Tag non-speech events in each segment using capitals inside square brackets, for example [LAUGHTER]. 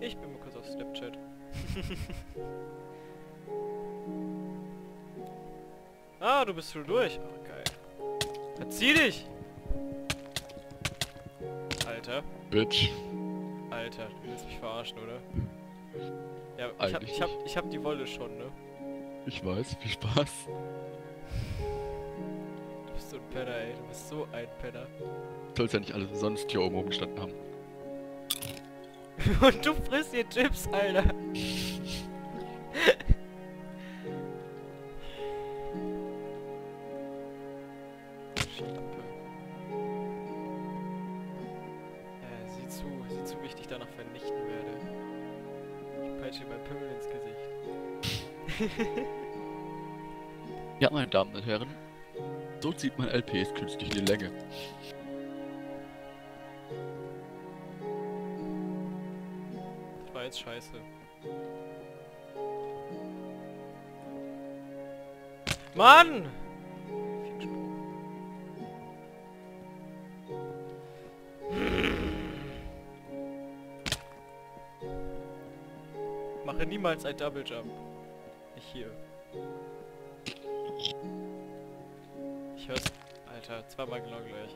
Ich bin mal kurz auf Snapchat. [LAUGHS] ah, du bist schon durch. Oh, geil. Verzieh dich! Alter. Bitch. Alter, du willst mich verarschen, oder? Ja, ich hab, ich hab, ich hab die Wolle schon, ne? Ich weiß, viel Spaß. Du bist so ein Penner, ey. Du bist so ein Penner. Soll's ja nicht alle sonst hier oben rumgestanden haben. [LAUGHS] Und du frisst hier Chips, Alter. Schlampe. Ja, sieh zu, sieh zu, wie ich dich danach vernichten werde. Ich peitsche dir mein Pimmel ins Gesicht. Ja, meine Damen und Herren. So zieht man LPs künstlich in die Länge. War jetzt scheiße. Mann! Mache niemals ein Double Jump. Nicht hier. Ich hör's. Alter, zweimal genau gleich.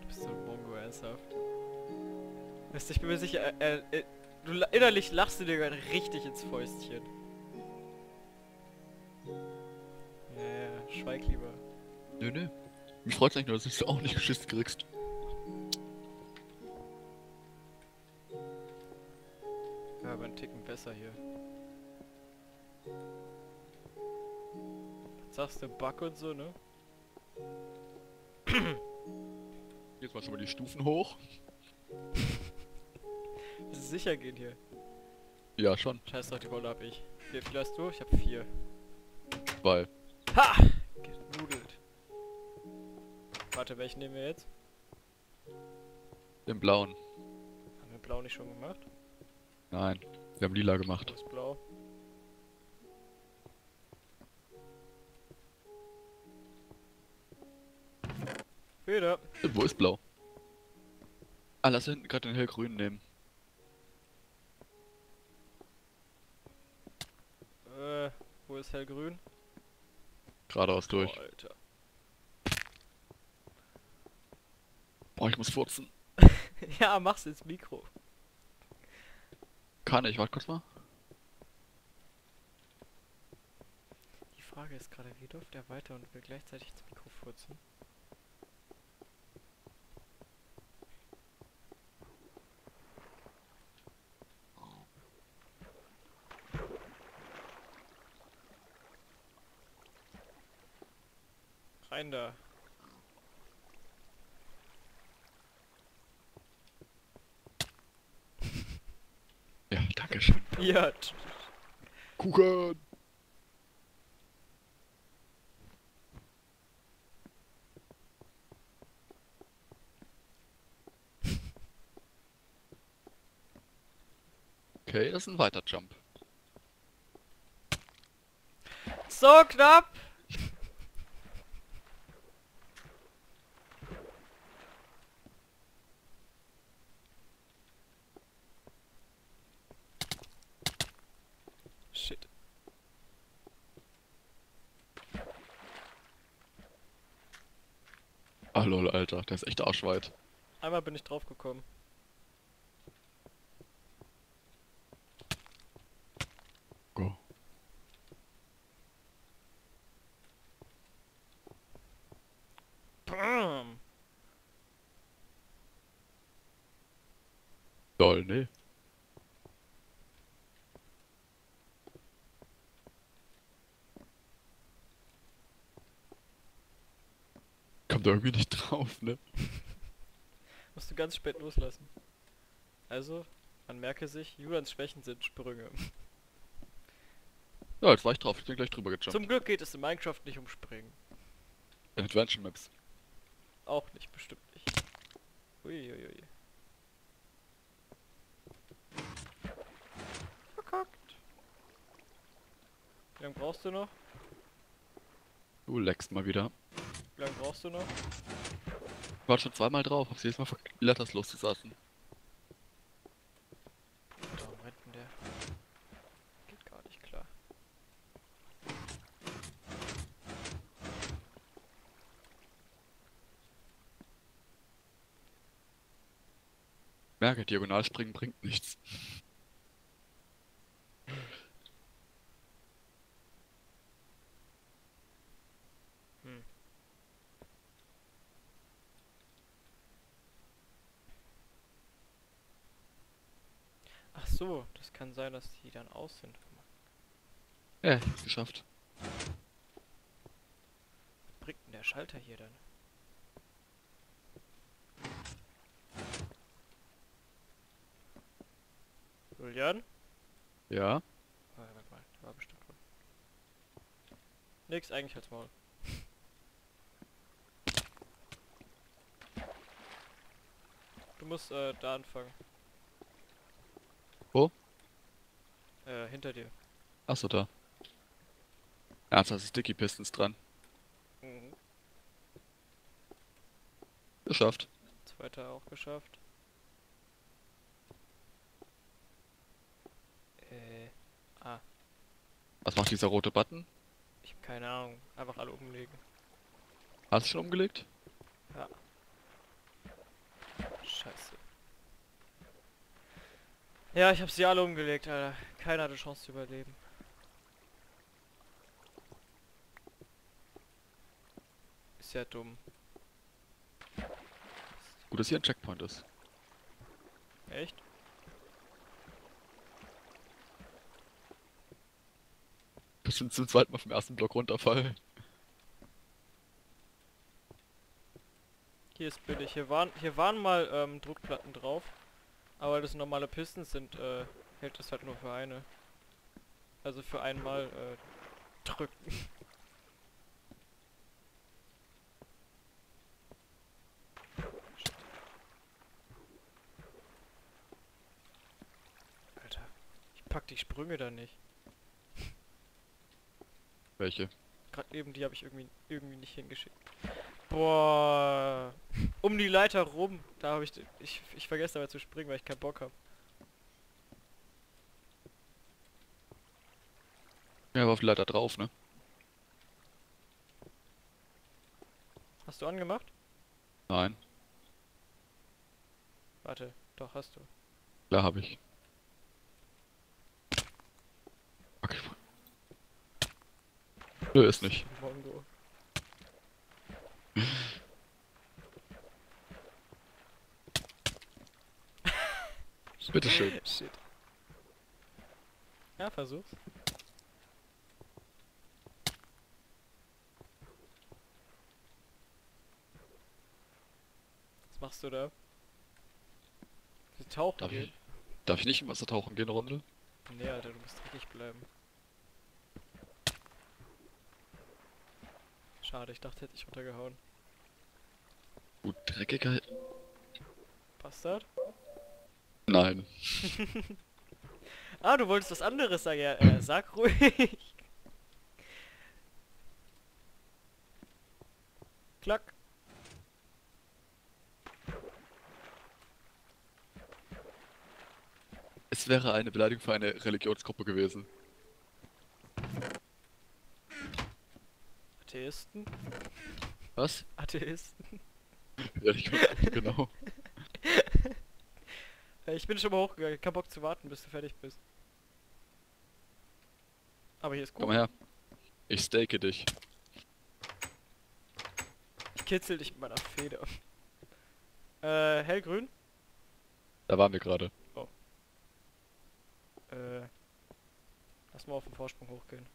Du bist so ein Mongo, ernsthaft. Weißt du, ich bin mir sicher, äh, äh, äh, du innerlich lachst du dir gerade richtig ins Fäustchen. Ja, ja, schweig lieber. Nö, nö. Mich freut's eigentlich nur, dass du auch nicht geschissen kriegst. Ja, aber ein Ticken besser hier. Was sagst du, Bug und so, ne? Jetzt mal schon mal die Stufen hoch. [LAUGHS] Sicher gehen hier? Ja, schon. Scheiß doch, die Wolle hab ich. Wie viel hast du? Ich hab vier. Weil. Ha! Genudelt. Warte, welchen nehmen wir jetzt? Im Blauen. Haben wir blau nicht schon gemacht? Nein. Wir haben lila Wo gemacht. ist blau? Wieder. Wo ist blau? Ah, lass hinten gerade den hellgrünen nehmen. Äh, wo ist hellgrün? Geradeaus durch. Oh, Alter. Boah, ich muss furzen. [LAUGHS] ja, mach's ins Mikro. Kann ich, warte kurz mal. Die Frage ist gerade, wie läuft er weiter und will gleichzeitig ins Mikro furzen? Rein da. [LAUGHS] Ja, danke schön. Ja, Kuchen! Okay, das ist ein weiter Jump. so knapp! Ah lol, Alter, der ist echt arschweit. Einmal bin ich drauf gekommen. Go. Bam! Lol, nee. Kommt da irgendwie nicht drauf, ne? [LAUGHS] Musst du ganz spät loslassen. Also, man merke sich, Julians Schwächen sind Sprünge. Ja, jetzt war ich drauf, ich bin gleich drüber gejumpt. Zum Glück geht es in Minecraft nicht um Springen. In Adventure Maps. Auch nicht, bestimmt nicht. Uiuiui. Verkackt. Wie lange brauchst du noch? Du leckst mal wieder. Wie lange brauchst du noch? war schon zweimal drauf, hab's jedes Mal verkehrt, das loszulassen. Warum rennt denn der? Geht gar nicht klar. Merke, Diagonalspringen bringt nichts. Hm. Ach so, das kann sein, dass die dann aus sind. Ja, geschafft. Was bringt denn der Schalter hier dann? Julian? Ja? Oh, warte mal, der war bestimmt drin. Nix, eigentlich als Maul. Du musst äh, da anfangen. Wo? Äh, hinter dir. Achso, da. Ernsthaft, ist Sticky Pistons dran. Mhm. Geschafft. Zweiter auch geschafft. Äh, ah, Was macht dieser rote Button? ich hab keine Ahnung. Einfach alle umlegen. Hast du schon umgelegt? Scheiße. Ja, ich hab sie alle umgelegt, Alter. Keiner hatte Chance zu überleben. Ist ja dumm. Gut, dass hier ein Checkpoint ist. Echt? Bestimmt zum zweiten Mal vom ersten Block runterfallen. Hier ist billig. Hier waren, hier waren mal ähm, Druckplatten drauf. Aber das normale Pistons sind, äh, hält das halt nur für eine. Also für einmal äh, drücken. Alter, ich pack die Sprünge da nicht. Welche? Gerade eben die habe ich irgendwie irgendwie nicht hingeschickt. Boah, um die Leiter rum, da habe ich, ich ich vergesse dabei zu springen, weil ich keinen Bock habe. Ja, war auf die Leiter drauf, ne? Hast du angemacht? Nein. Warte, doch hast du. Klar habe ich. Okay. Nö, ist nicht. Mongo. Bitteschön. [LAUGHS] Shit. Ja, versuch's. Machst du da? Tauchen Darf gehen? ich, darf ich nicht im Wasser tauchen gehen, Runde? Nee, Alter, du musst dreckig bleiben. Schade, ich dachte, hätte ich runtergehauen. Gut, dreckiger. Bastard? Nein. [LAUGHS] Ah, du wolltest was anderes sagen. Ja, äh, sag ruhig. [LAUGHS] Klack. Es wäre eine Beleidigung für eine Religionsgruppe gewesen. Atheisten? Was? Atheisten? [LAUGHS] Religionsgruppe, genau. [LAUGHS] Äh, ich bin schon mal hochgegangen. Kein Bock zu warten, bis du fertig bist. Aber hier ist Komm gut. mal her. Ich stake dich. Ich kitzel dich mit meiner Feder. Äh, hellgrün? Da waren wir gerade. Äh, lass mal auf den Vorsprung hochgehen.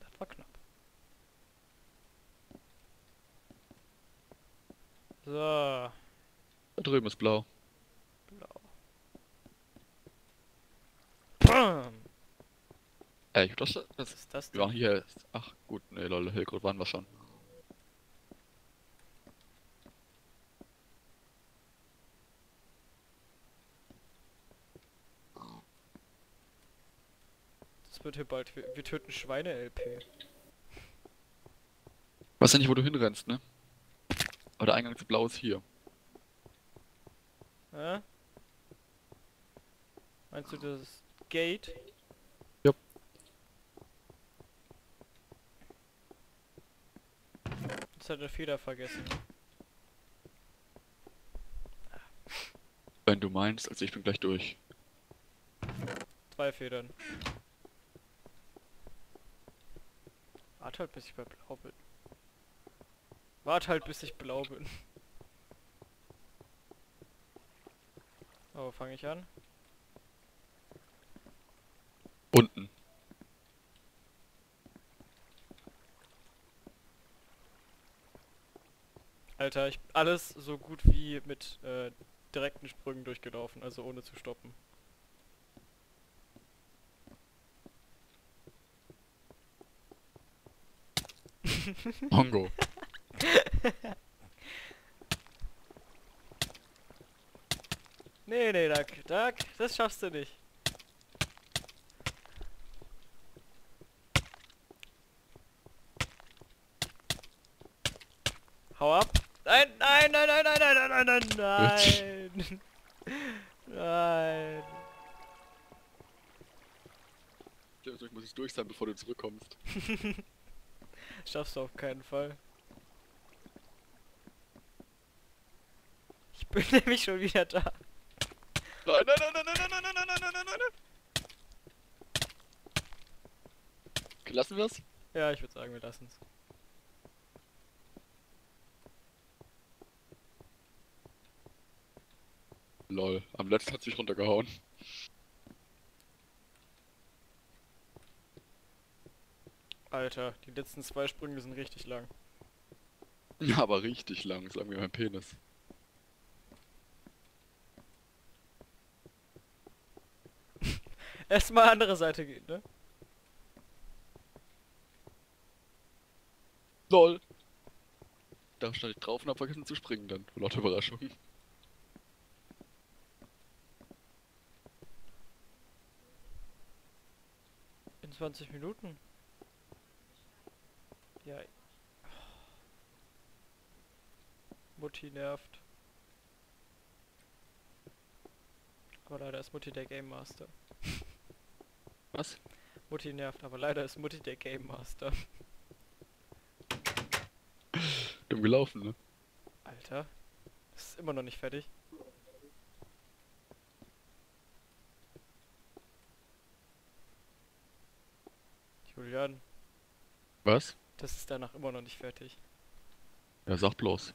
Das war knapp. So, Da drüben ist blau. blau. Bam! Ey, das, das, Was ist das wir waren hier. Ach, gut, ne, lol, Hellgrund waren wir schon. Wird hier bald. Wir, wir töten Schweine-LP. Weiß ja nicht, wo du hinrennst, ne? Aber der Eingang zu Blau ist hier. Hä? Meinst du das Gate? Jupp. Das hat eine Feder vergessen. Wenn du meinst, also ich bin gleich durch. Zwei Federn. Warte halt, bis ich bei Blau bin. Warte halt, bis ich blau bin. [LAUGHS] Oh, fange ich an? Unten. Alter, ich alles so gut wie mit äh, direkten Sprüngen durchgelaufen, also ohne zu stoppen. Mongo. Nee, nee, Duck, Duck, das schaffst du nicht. Hau ab. Nein, nein, nein, nein, nein, nein, nein, nein, nein, nein. Nein. Ich muss jetzt durch sein, bevor du zurückkommst. [LAUGHS] Schaffst du auf keinen Fall. Ich bin [LAUGHS] nämlich schon wieder da. Nein, nein, nein, nein, nein, nein, nein, nein, nein, nein, nein, nein, lassen wir's? Ja, ich würde sagen, wir lassen's. Lol, am letzten hat sich runtergehauen. Alter, die letzten zwei Sprünge sind richtig lang. [LAUGHS] Ja, aber richtig lang, sagen wir mein Penis. [LAUGHS] Erstmal andere Seite gehen, ne? Lol. Da stand ich drauf und hab vergessen zu springen dann. [LAUGHS] Vor lauter Überraschung. In 20 Minuten? Ja. Mutti nervt. Aber leider ist Mutti der Game Master. Was? Mutti nervt, aber leider ist Mutti der Game Master. Dumm gelaufen, ne? Alter. Ist immer noch nicht fertig. Julian, Was? Das ist danach immer noch nicht fertig. Ja, sag bloß.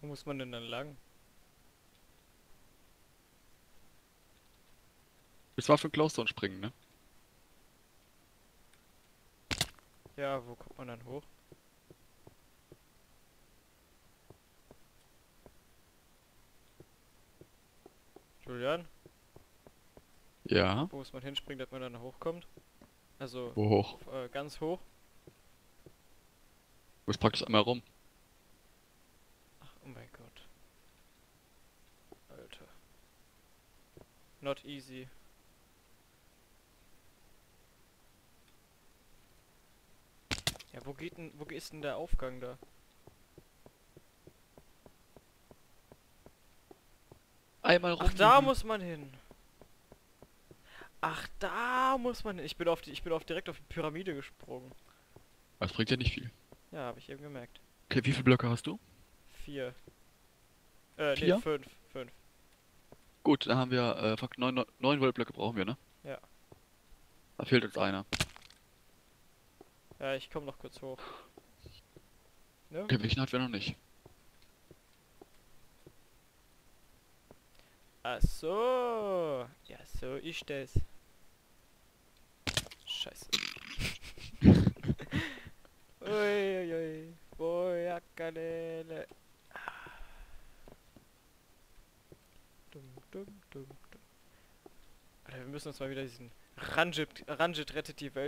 Wo muss man denn dann lang? Das war für Glowstone springen, ne? Ja, wo kommt man dann hoch? Julian, Ja. wo muss man hinspringen, dass man dann hochkommt? Also, Wo hoch? äh, ganz hoch? Du bist praktisch einmal rum. Ach, oh mein Gott. Alter. Not easy. Ja, wo geht denn, wo ist denn der Aufgang da? Einmal rum. Ach, da muss man hin. Ach, da muss man hin. Ich bin auf die, ich bin auf direkt auf die Pyramide gesprungen. Das bringt ja nicht viel. Ja, habe ich eben gemerkt. Okay, wie viele Blöcke hast du? Vier. Äh, Vier? nee, fünf. Fünf. Gut, dann haben wir, äh, fuck, neun, neun- Wollblöcke brauchen wir, ne? Ja. Da fehlt uns einer. Ja, ich komme noch kurz hoch. Ne? Welchen hatten wir noch nicht? Ach so. Ja, so ist das. Scheiße. [LAUGHS] Uiuiui. Boja Kanäle. Dum, dum, dum, dum. wir müssen uns mal wieder diesen Ranjit, Ranjit rettet die Welt